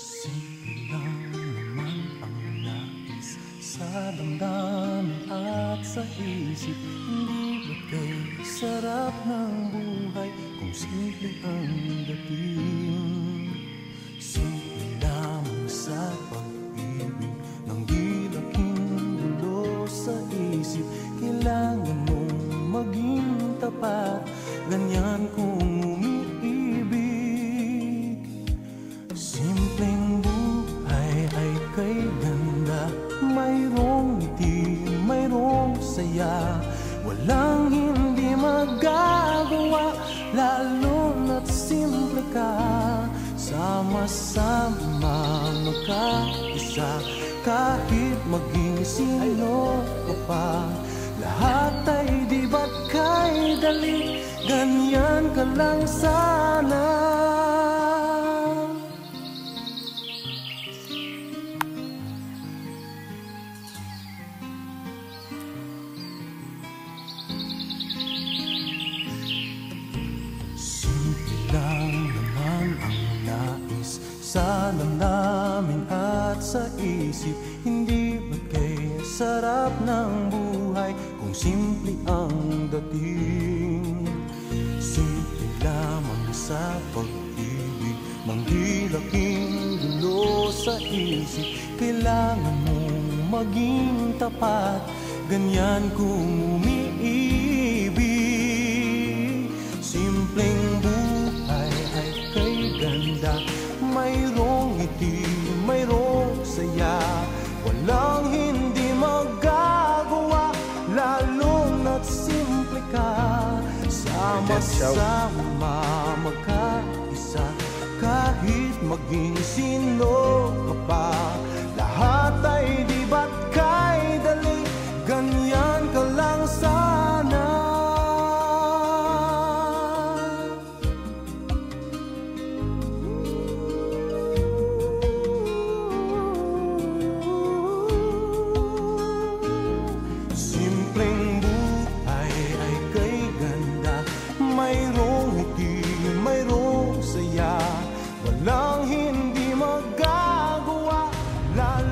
Silang naman ang sa damdamin at sa isip. Hindi ba't buhay kung ang dating? Simple lamang sa pag-ibig ng dilaking gulo sa isip. Kailangan mong maging tapat, ganyan kung kay ganda Mayroong ngiti, mayroong saya. Walang hindi magagawa Lalo na't simple ka. Sama-sama magkaisa Kahit maging sino ka pa. Lahat ay di ba't kay dali Ganyan ka lang sana Sa namin at sa isip Hindi ba't kay sarap ng buhay Kung simple ang dating? Simple lamang sa pag-ibig Manghilaking gulo sa isip. Kailangan mong maging tapat Ganyan kung umiibig. Simpleng buhay ay kay ganda Mayroong ngiti, mayroong saya. Walang hindi magagawa Lalo na't simple ka. Sama-sama magkaisa Kahit maging sino ka pa La.